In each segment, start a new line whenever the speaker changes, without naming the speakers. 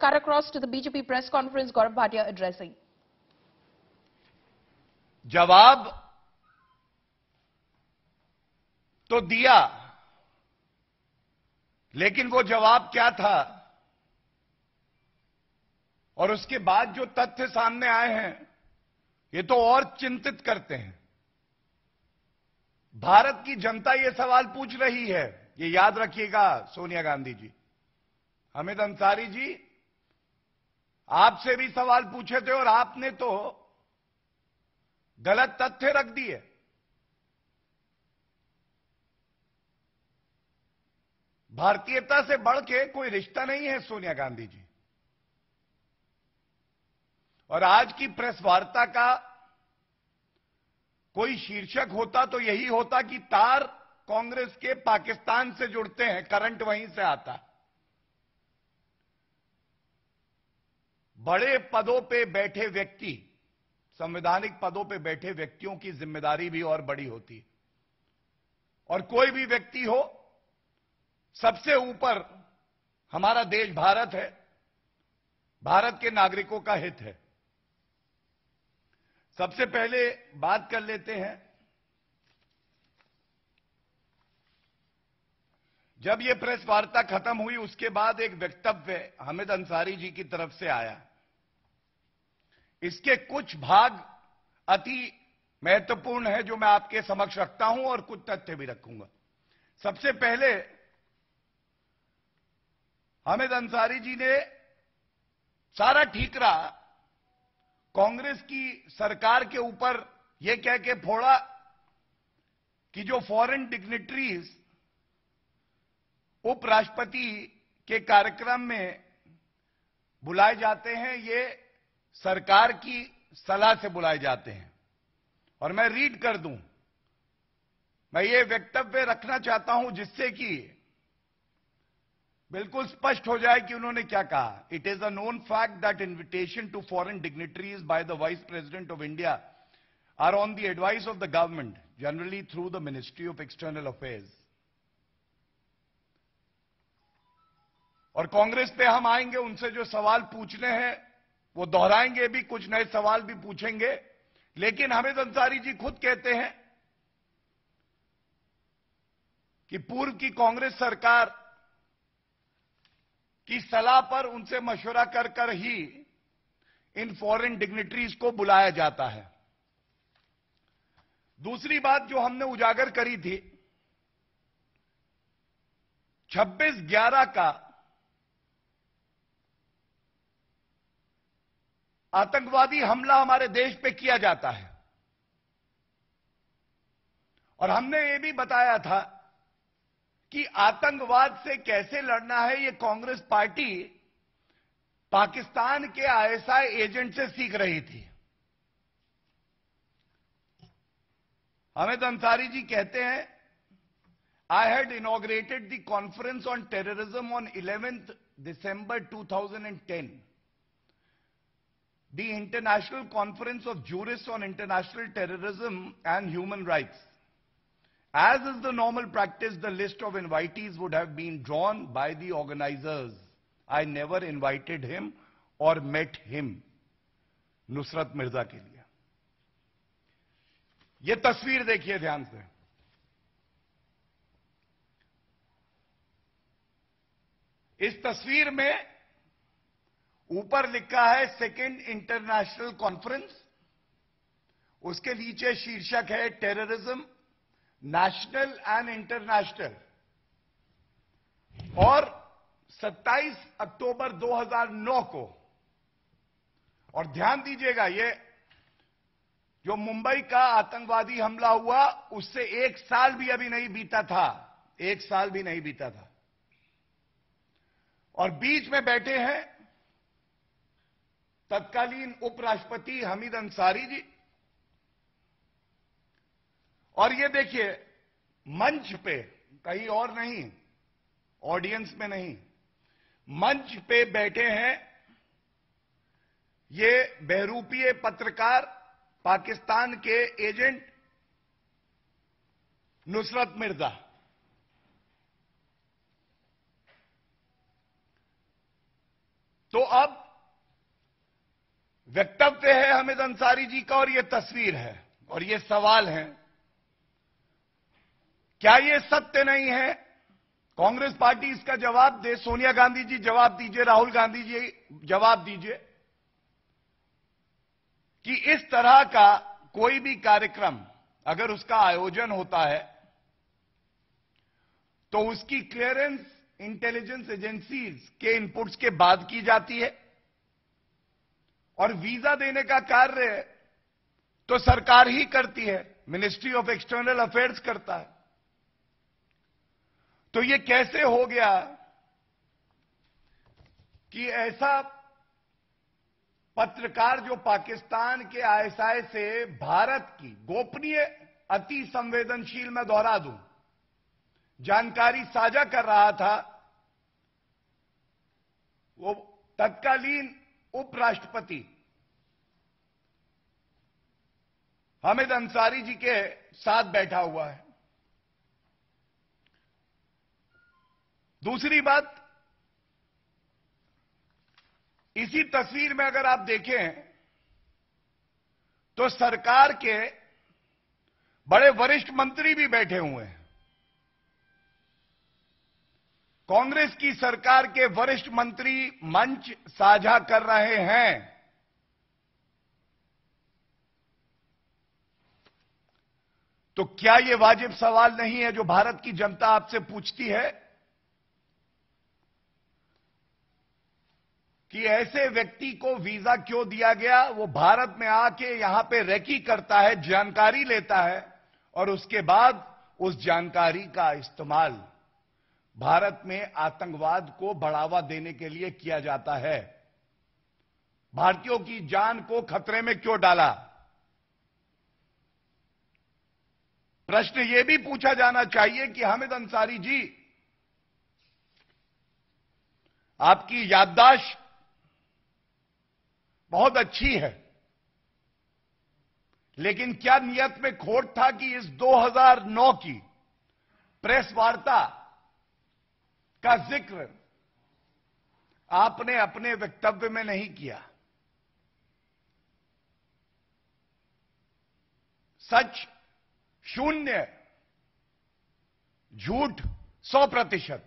cut across to the BJP press conference, Gaurav Bhatia addressing.
जवाब तो दिया लेकिन वो जवाब क्या था? और उसके बाद जो तथ्य सामने आए हैं ये तो और चिंतित करते हैं। भारत की जनता ये सवाल पूछ रही है। ये याद रखिएगा सोनिया गांधी जी। हमिद अंसारी जी आपसे भी सवाल पूछे थे और आपने तो गलत तथ्य रख दिए। भारतीयता से बढ़ के कोई रिश्ता नहीं है सोनिया गांधी जी। और आज की प्रेस वार्ता का कोई शीर्षक होता तो यही होता कि तार कांग्रेस के पाकिस्तान से जुड़ते हैं, करंट वहीं से आता। बड़े पदों पे बैठे व्यक्ति, संवैधानिक पदों पे बैठे व्यक्तियों की ज़िम्मेदारी भी और बड़ी होती है। और कोई भी व्यक्ति हो, सबसे ऊपर हमारा देश भारत है, भारत के नागरिकों का हित है। सबसे पहले बात कर लेते हैं, जब यह प्रेस वार्ता खत्म हुई, उसके बाद एक वक्तव्य हमिद अंसारी जी की तरफ़ से आया। इसके कुछ भाग अति महत्वपूर्ण है जो मैं आपके समक्ष रखता हूँ और कुछ तथ्य भी रखूँगा। सबसे पहले, हामिद अंसारी जी ने सारा ठीकरा कांग्रेस की सरकार के ऊपर यह कह के फोड़ा कि जो फॉरेन डिग्नेटरीज उपराष्ट्रपति के कार्यक्रम में बुलाए जाते हैं, ये सरकार की सलाह से बुलाए जाते हैं। और मैं रीड कर दूँ। मैं ये वक्तव्य रखना चाहता हूँ जिससे कि बिल्कुल स्पष्ट हो जाए कि उन्होंने क्या कहा। It is a known fact that invitation to foreign dignitaries by the vice president of India are on the advice of the government generally through the ministry of external affairs और कांग्रेस पे हम आएँगे, उनसे जो सवाल पूछने हैं वो दोहराएँगे भी, कुछ नए सवाल भी पूछेंगे। लेकिन हमिद अंसारी जी खुद कहते हैं कि पूर्व की कांग्रेस सरकार की सलाह पर उनसे मशवरा कर कर ही इन फॉरेन डिग्नेटरीज को बुलाया जाता है। दूसरी बात जो हमने उजागर करी थी 26 ग्यारह का आतंकवादी हमला हमारे देश पे किया जाता है। और हमने ये भी बताया था कि आतंकवाद से कैसे लड़ना है, ये कांग्रेस पार्टी पाकिस्तान के आईएसआई एजेंट से सीख रही थी। हमेद अंसारी जी कहते हैं I had inaugurated the conference on terrorism on eleventh December 2010 the International Conference of Jurists on International Terrorism and Human Rights. As is the normal practice, the list of invitees would have been drawn by the organizers. I never invited him or met him. Nusrat Mirza के लिए यह तस्वीर देखिए ध्यान से इस तस्वीर में ऊपर लिखा है सेकेंड इंटरनेशनल कॉन्फ्रेंस। उसके नीचे शीर्षक है टेररिज्म, नेशनल एंड इंटरनेशनल। और 27 अक्टूबर 2009 को, और ध्यान दीजिएगा, ये जो मुंबई का आतंकवादी हमला हुआ, उससे एक साल भी अभी नहीं बीता था, एक साल भी नहीं बीता था। और बीच में बैठे हैं तत्कालीन उपराष्ट्रपति हमीद अंसारी जी। और ये देखिए, मंच पे, कहीं और नहीं ऑडियंस में नहीं, मंच पे बैठे हैं ये बहरूपीय पत्रकार, पाकिस्तान के एजेंट नुसरत मिर्ज़ा। तो अब वक्तव्य है हमिद अंसारी जी का और ये तस्वीर है और ये सवाल है। क्या ये सत्य नहीं है? कांग्रेस पार्टी इसका जवाब दे, सोनिया गांधी जी जवाब दीजिए, राहुल गांधी जी जवाब दीजिए कि इस तरह का कोई भी कार्यक्रम अगर उसका आयोजन होता है तो उसकी क्लियरेंस इंटेलिजेंस एजेंसीज के इनपुट्स के बाद की जाती है। और वीज़ा देने का कार्य तो सरकार ही करती है। मिनिस्ट्री ऑफ़ एक्सटर्नल अफेयर्स करता है। तो ये कैसे हो गया कि ऐसा पत्रकार जो पाकिस्तान के आईएसआई से भारत की गोपनीय, अति संवेदनशील, मैं दोहरा दूँ, जानकारी साझा कर रहा था, वो तत्कालीन उपराष्ट्रपति। हामिद अंसारी जी के साथ बैठा हुआ है। दूसरी बात, इसी तस्वीर में अगर आप देखें तो सरकार के बड़े वरिष्ठ मंत्री भी बैठे हुए हैं। कांग्रेस की सरकार के वरिष्ठ मंत्री मंच साझा कर रहे हैं। तो क्या यह वाजिब सवाल नहीं है जो भारत की जनता आपसे पूछती है? कि ऐसे व्यक्ति को वीज़ा क्यों दिया गया? वो भारत में आके यहाँ पे रेकी करता है, जानकारी लेता है, और उसके बाद उस जानकारी का इस्तेमाल भारत में आतंकवाद को बढ़ावा देने के लिए किया जाता है। भारतीयों की जान को खतरे में क्यों डाला? प्रश्न यह भी पूछा जाना चाहिए कि हामिद अंसारी जी, आपकी याददाश्त बहुत अच्छी है, लेकिन क्या नियत में खोट था कि इस 2009 की प्रेस वार्ता का ज़िक्र आपने अपने वक्तव्य में नहीं किया। सच शून्य, झूठ सौ प्रतिशत।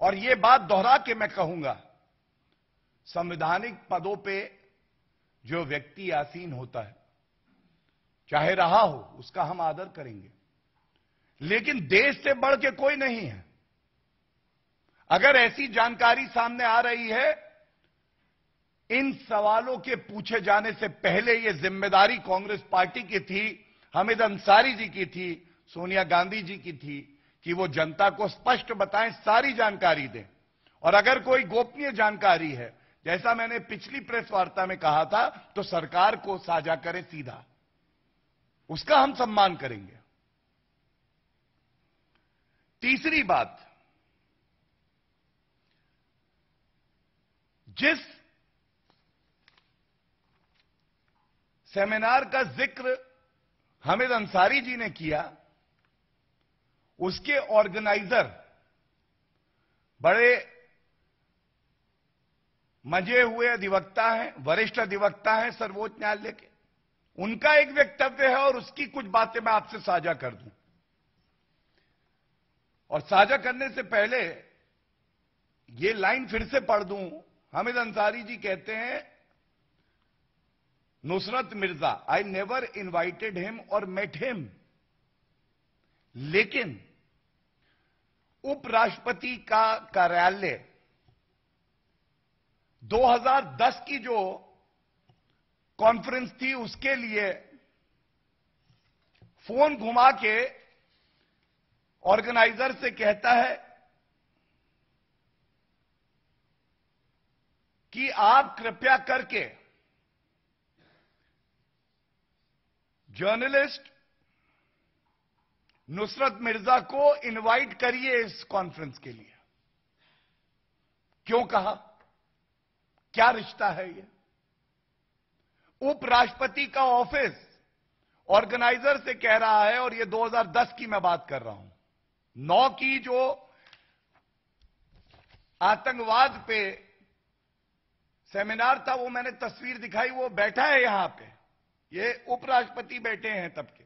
और यह बात दोहरा के मैं कहूँगा, संवैधानिक पदों पे जो व्यक्ति आसीन होता है, चाहे रहा हो, उसका हम आदर करेंगे। लेकिन देश से बढ़ के कोई नहीं है। अगर ऐसी जानकारी सामने आ रही है, इन सवालों के पूछे जाने से पहले यह ज़िम्मेदारी कांग्रेस पार्टी की थी, हमिद अंसारी जी की थी, सोनिया गांधी जी की थी, कि वो जनता को स्पष्ट बताएँ, सारी जानकारी दें। और अगर कोई गोपनीय जानकारी है, जैसा मैंने पिछली प्रेस वार्ता में कहा था तो सरकार को साझा करें सीधा। उसका हम सम्मान करेंगे। तीसरी बात जिस सेमिनार का ज़िक्र हमिद अंसारी जी ने किया, उसके ऑर्गेनाइजर बड़े मज़े हुए अधिवक्ता हैं, वरिष्ठ अधिवक्ता हैं सर्वोच्च न्यायालय के। उनका एक वक्तव्य है और उसकी कुछ बातें मैं आपसे साझा कर दूँ। और साझा करने से पहले ये लाइन फिर से पढ़ दूँ हामिद अंसारी जी कहते हैं, Nusrat Mirza I never invited him or met him लेकिन, उपराष्ट्रपति का कार्यालय 2010 की जो कॉन्फ्रेंस थी, उसके लिए फ़ोन घुमा के ऑर्गेनाइजर से कहता है कि आप कृपया करके जर्नलिस्ट नुसरत मिर्ज़ा को इनवाइट करिए इस कॉन्फ्रेंस के लिए। क्यों कहा? क्या रिश्ता है ये? उपराष्ट्रपति का ऑफ़िस ऑर्गेनाइजर से कह रहा है और ये 2010 की मैं बात कर रहा हूँ। नौ की जो आतंकवाद पे सेमिनार था, वो मैंने तस्वीर दिखाई, वो बैठा है यहाँ पे। ये उपराष्ट्रपति बैठे हैं तब के।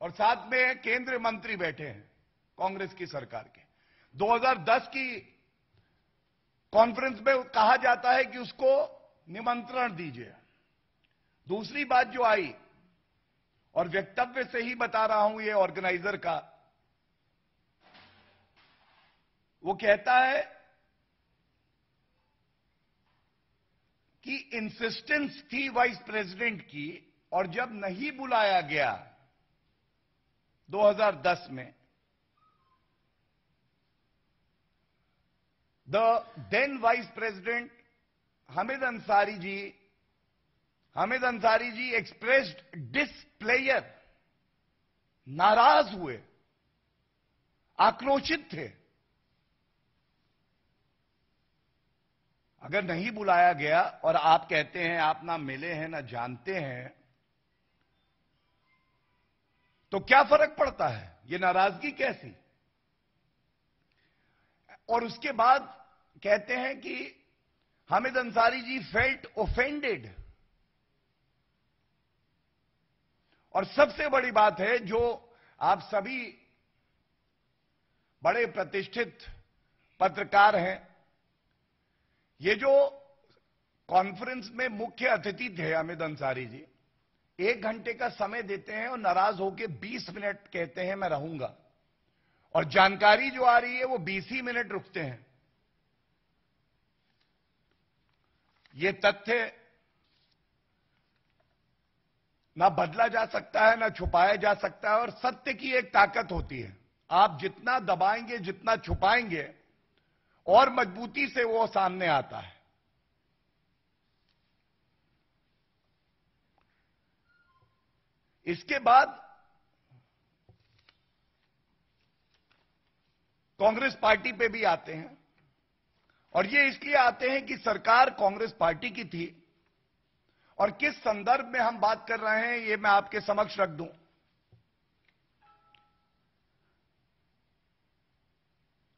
और साथ में केंद्रीय मंत्री बैठे हैं, कांग्रेस की सरकार के। 2010 की कॉन्फ्रेंस में कहा जाता है कि उसको निमंत्रण दीजिए। दूसरी बात जो आई, और वक्तव्य से ही बता रहा हूँ ये ऑर्गेनाइजर का, वो कहता है कि इंसिस्टेंस थी वाइस प्रेसिडेंट की और जब नहीं बुलाया गया 2010 में the then vice president Hamid Ansari ji Hamid Ansari ji expressed displeasure नाराज़ हुए, आक्रोशित थे। अगर नहीं बुलाया गया और आप कहते हैं आप ना मिले हैं, ना जानते हैं तो क्या फ़र्क पड़ता है? ये नाराज़गी कैसी? और उसके बाद कहते हैं कि हामिद अंसारी जी फेल्ट ओफेंडेड और सबसे बड़ी बात है, जो आप सभी बड़े प्रतिष्ठित पत्रकार हैं ये जो कॉन्फ्रेंस में मुख्य अतिथि थे अमित अंसारी जी, एक घंटे का समय देते हैं और नाराज़ होकर 20 मिनट कहते हैं, मैं रहूँगा। और जानकारी जो आ रही है, वो 20 ही मिनट रुकते हैं। ये तथ्य ना बदला जा सकता है, ना छुपाया जा सकता है, और सत्य की एक ताकत होती है। आप जितना दबाएँगे, जितना छुपाएँगे और मजबूती से वो सामने आता है। इसके बाद कांग्रेस पार्टी पे भी आते हैं और ये इसलिए आते हैं कि सरकार कांग्रेस पार्टी की थी और किस संदर्भ में हम बात कर रहे हैं ये मैं आपके समक्ष रख दूँ।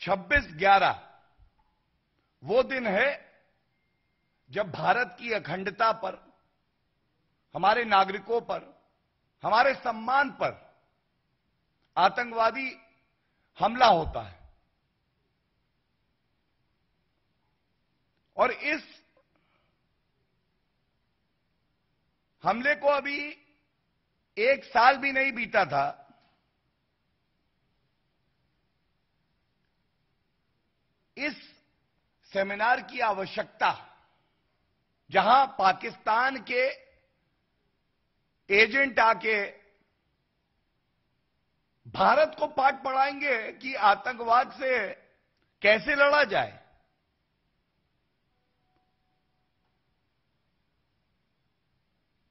छब्बीस ग्यारह वो दिन है जब भारत की अखंडता पर, हमारे नागरिकों पर, हमारे सम्मान पर आतंकवादी हमला होता है। और इस हमले को अभी एक साल भी नहीं बीता था। इस सेमिनार की आवश्यकता। जहाँ पाकिस्तान के एजेंट आके भारत को पाठ पढ़ाएँगे कि आतंकवाद से कैसे लड़ा जाए।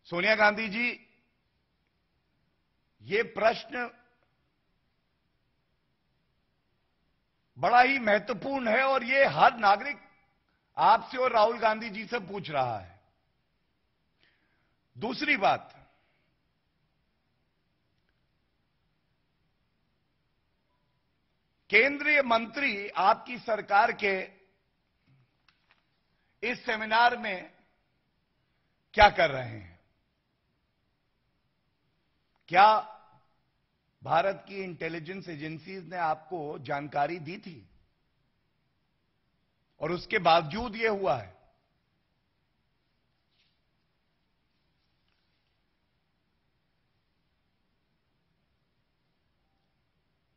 सोनिया गांधी जी, ये प्रश्न बड़ा ही महत्वपूर्ण है और ये हर नागरिक आपसे और राहुल गांधी जी से पूछ रहा है। दूसरी बात, केंद्रीय मंत्री आपकी सरकार के इस सेमिनार में क्या कर रहे हैं? क्या भारत की इंटेलिजेंस एजेंसीज ने आपको जानकारी दी थी। और उसके बावजूद यह हुआ है।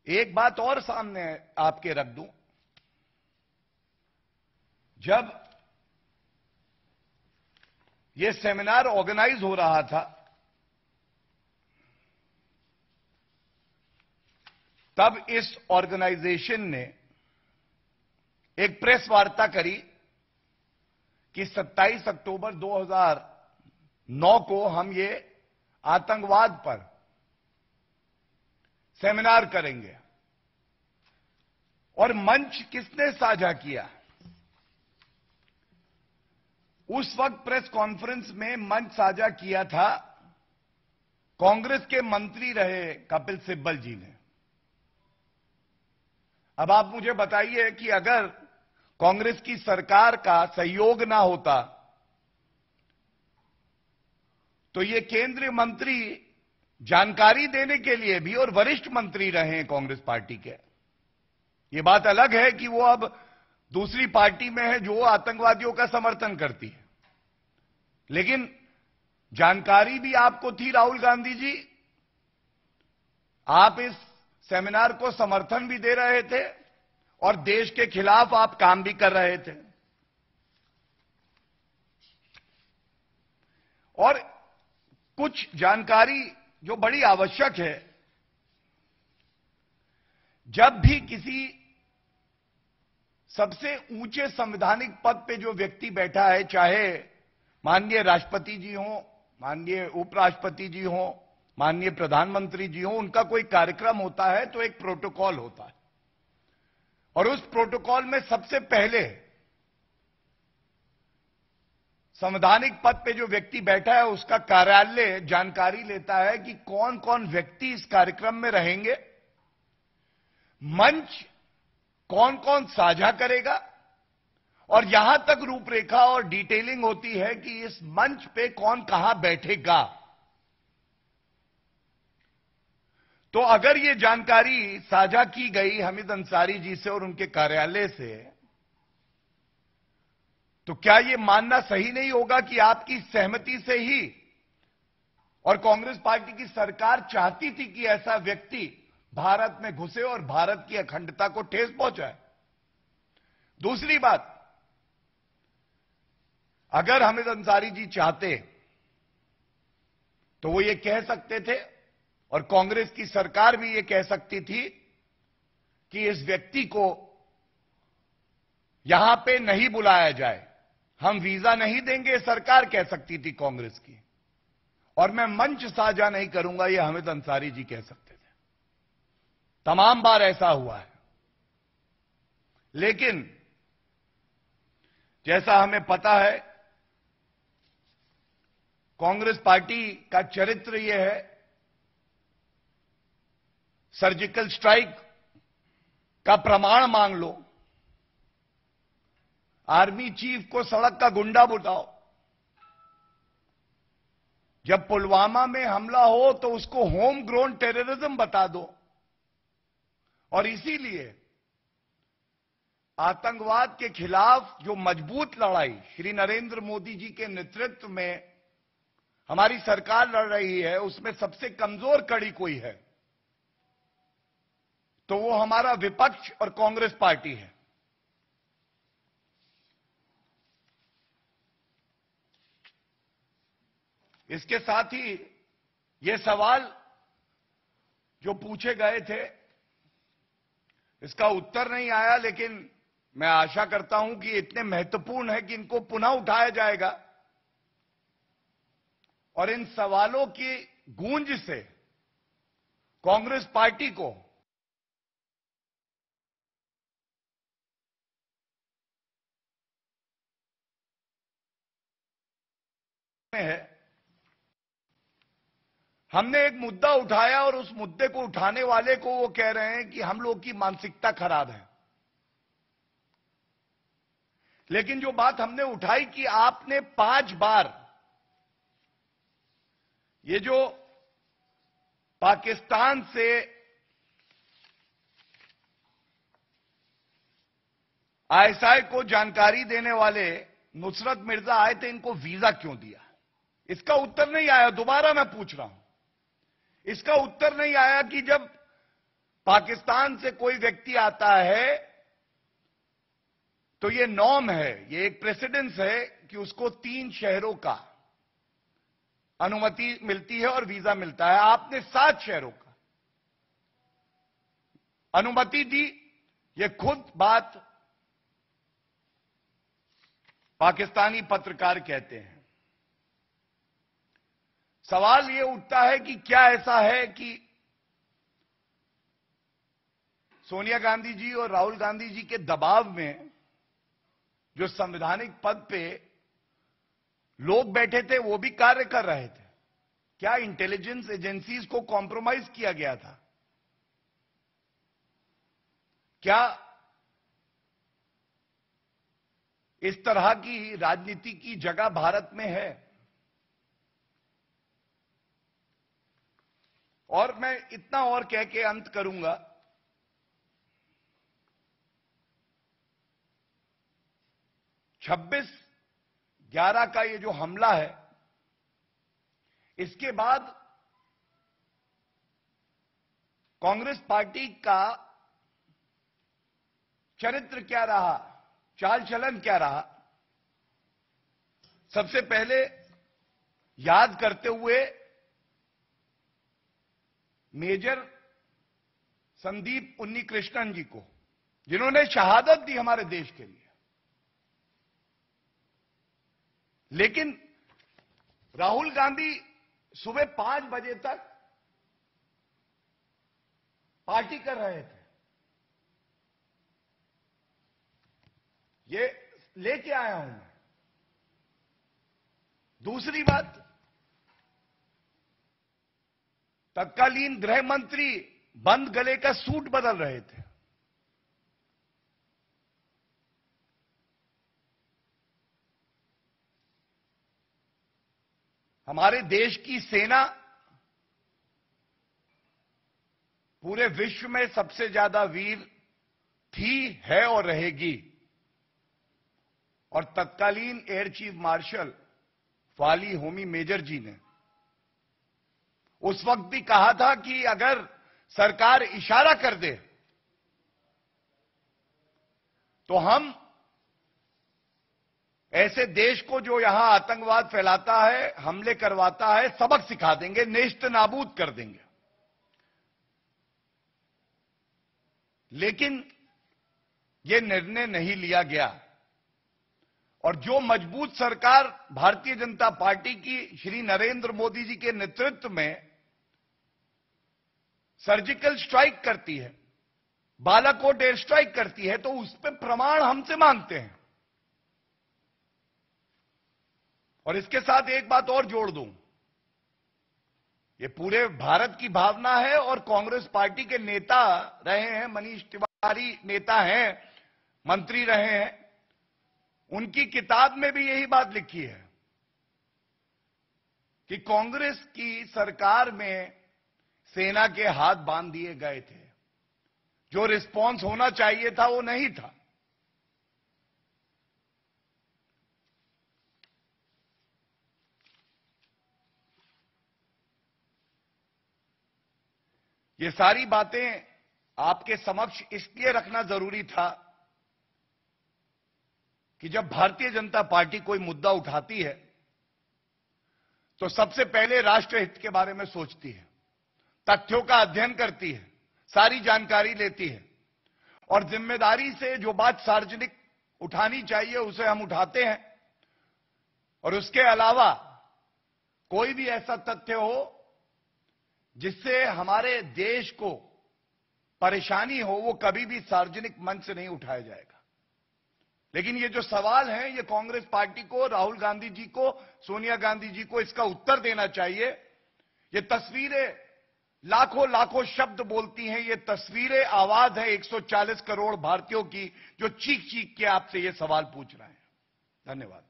एक बात और सामने आपके रख दूँ। जब यह सेमिनार ऑर्गेनाइज हो रहा था तब इस ऑर्गेनाइजेशन ने एक प्रेस वार्ता करी कि 27 अक्टूबर 2009 को हम ये आतंकवाद पर सेमिनार करेंगे। और मंच किसने साझा किया? उस वक्त प्रेस कॉन्फ्रेंस में मंच साझा किया था कांग्रेस के मंत्री रहे कपिल सिब्बल जी ने। अब आप मुझे बताइए कि अगर कांग्रेस की सरकार का सहयोग ना होता तो ये केंद्रीय मंत्री जानकारी देने के लिए भी और वरिष्ठ मंत्री रहे हैं कांग्रेस पार्टी के। ये बात अलग है कि वो अब दूसरी पार्टी में है जो आतंकवादियों का समर्थन करती है। लेकिन जानकारी भी आपको थी राहुल गांधी जी। आप इस सेमिनार को समर्थन भी दे रहे थे और देश के खिलाफ आप काम भी कर रहे थे। और कुछ जानकारी जो बड़ी आवश्यक है, जब भी किसी सबसे ऊँचे संवैधानिक पद पे जो व्यक्ति बैठा है, चाहे माननीय राष्ट्रपति जी हो, माननीय उपराष्ट्रपति जी हो माननीय प्रधानमंत्री जी हो, उनका कोई कार्यक्रम होता है तो एक प्रोटोकॉल होता है। और उस प्रोटोकॉल में सबसे पहले संवैधानिक पद पे जो व्यक्ति बैठा है, उसका कार्यालय जानकारी लेता है कि कौन कौन व्यक्ति इस कार्यक्रम में रहेंगे, मंच कौन कौन साझा करेगा, और यहाँ तक रूपरेखा और डिटेलिंग होती है कि इस मंच पे कौन कहाँ बैठेगा। तो अगर ये जानकारी साझा की गई हमिद अंसारी जी से और उनके कार्यालय से तो क्या ये मानना सही नहीं होगा कि आपकी सहमति से ही और कांग्रेस पार्टी की सरकार चाहती थी कि ऐसा व्यक्ति भारत में घुसे और भारत की अखंडता को ठेस पहुँचाए? दूसरी बात, अगर हमिद अंसारी जी चाहते तो वो ये कह सकते थे और कांग्रेस की सरकार भी ये कह सकती थी कि इस व्यक्ति को यहाँ पे नहीं बुलाया जाए। हम वीज़ा नहीं देंगे सरकार कह सकती थी कांग्रेस की। और मैं मंच साझा नहीं करूँगा, ये हमिद अंसारी जी कह सकते थे। तमाम बार ऐसा हुआ है। लेकिन जैसा हमें पता है, कांग्रेस पार्टी का चरित्र यह है सर्जिकल स्ट्राइक का प्रमाण मांग लो। आर्मी चीफ को सड़क का गुंडा बुलाओ जब पुलवामा में हमला हो तो उसको होम ग्रोन टेररिज्म बता दो। और इसीलिए आतंकवाद के खिलाफ जो मज़बूत लड़ाई श्री नरेंद्र मोदी जी के नेतृत्व में हमारी सरकार लड़ रही है, उसमें सबसे कमज़ोर कड़ी कोई है। तो वो हमारा विपक्ष और कांग्रेस पार्टी है। इसके साथ ही ये सवाल जो पूछे गए थे, इसका उत्तर नहीं आया, लेकिन मैं आशा करता हूँ कि इतने महत्वपूर्ण है कि इनको पुनः उठाया जाएगा। और इन सवालों की गूंज से कांग्रेस पार्टी को है। हमने एक मुद्दा उठाया और उस मुद्दे को उठाने वाले को वो कह रहे हैं कि हम लोग की मानसिकता खराब है। लेकिन जो बात हमने उठाई कि आपने पाँच बार ये जो पाकिस्तान से आईएसआई को जानकारी देने वाले नुसरत मिर्ज़ा आए थे, इनको वीज़ा क्यों दिया? इसका उत्तर नहीं आया, दोबारा मैं पूछ रहा हूँ। इसका उत्तर नहीं आया कि जब पाकिस्तान से कोई व्यक्ति आता है तो ये नॉर्म है, ये एक प्रेसिडेंस है कि उसको तीन शहरों का अनुमति मिलती है और वीज़ा मिलता है। आपने सात शहरों का अनुमति दी, ये खुद बात पाकिस्तानी पत्रकार कहते हैं। सवाल यह उठता है कि क्या ऐसा है कि सोनिया गांधी जी और राहुल गांधी जी के दबाव में जो संवैधानिक पद पे लोग बैठे थे, वो भी कार्य कर रहे थे। क्या इंटेलिजेंस एजेंसीज को कॉम्प्रोमाइज किया गया था? क्या इस तरह की राजनीति की जगह भारत में है? और मैं इतना और कह के अंत करूँगा। छब्बीस ग्यारह का ये जो हमला है, इसके बाद कांग्रेस पार्टी का चरित्र क्या रहा, चाल चलन क्या रहा, सबसे पहले याद करते हुए मेजर संदीप उन्नी कृष्णन जी को, जिन्होंने शहादत दी हमारे देश के लिए। लेकिन राहुल गांधी सुबह पाँच बजे तक पार्टी कर रहे थे। ये लेके आया हूँ मैं। दूसरी बात तत्कालीन गृह मंत्री बंद गले का सूट बदल रहे थे। हमारे देश की सेना पूरे विश्व में सबसे ज़्यादा वीर थी, है और रहेगी। और तत्कालीन air chief marshal Fali Homi Major ji ने उस वक्त भी कहा था कि अगर सरकार इशारा कर दे तो हम ऐसे देश को जो यहाँ आतंकवाद फैलाता है, हमले करवाता है, सबक सिखा देंगे नेस्त नाबूद कर देंगे। लेकिन यह निर्णय नहीं लिया गया। और जो मज़बूत सरकार भारतीय जनता पार्टी की श्री नरेंद्र मोदी जी के नेतृत्व में सर्जिकल स्ट्राइक करती है, बालाकोट एयर स्ट्राइक करती है तो उस पर प्रमाण हमसे मांगते हैं। और इसके साथ एक बात और जोड़ दूँ। ये पूरे भारत की भावना है और कांग्रेस पार्टी के नेता रहे हैं, मनीष तिवारी नेता हैं, मंत्री रहे हैं उनकी किताब में भी यही बात लिखी है कि कांग्रेस की सरकार में सेना के हाथ बाँध दिए गए थे। जो रिस्पांस होना चाहिए था, वो नहीं था। ये सारी बातें आपके समक्ष इसलिए रखना ज़रूरी था कि जब भारतीय जनता पार्टी कोई मुद्दा उठाती है तो सबसे पहले राष्ट्रहित के बारे में सोचती है, तथ्यों का अध्ययन करती है, सारी जानकारी लेती है, और ज़िम्मेदारी से जो बात सार्वजनिक उठानी चाहिए उसे हम उठाते हैं। और उसके अलावा कोई भी ऐसा तथ्य हो जिससे हमारे देश को परेशानी हो, वो कभी भी सार्वजनिक मंच से नहीं उठाया जाएगा। लेकिन ये जो सवाल है, ये कांग्रेस पार्टी को, राहुल गांधी जी को, सोनिया गांधी जी को इसका उत्तर देना चाहिए। ये तस्वीरें लाखों लाखों शब्द बोलती हैं, ये तस्वीरें आवाज़ है 140 करोड़ भारतीयों की, जो चीख चीख के आपसे ये सवाल पूछ रहे हैं। धन्यवाद।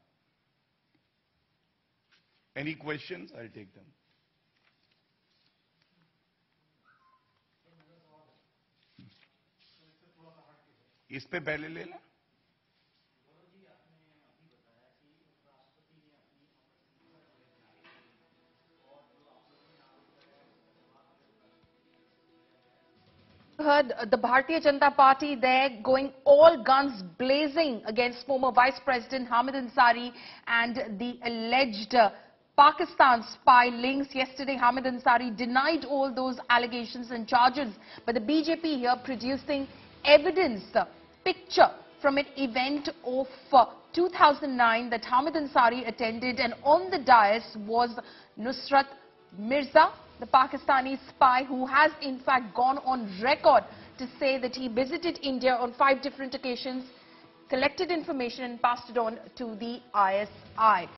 Any question I take them इस पे पहले ले लें।
Heard the Bharatiya Janata Party there going all guns blazing against former Vice President Hamid Ansari and the alleged uh, Pakistan spy links. Yesterday, Hamid Ansari denied all those allegations and charges, but the BJP here producing evidence, picture from an event of uh, 2009 that Hamid Ansari attended and on the dais was Nusrat Mirza, the Pakistani spy who has in fact gone on record to say that he visited India on five different occasions, collected information and passed it on to the ISI.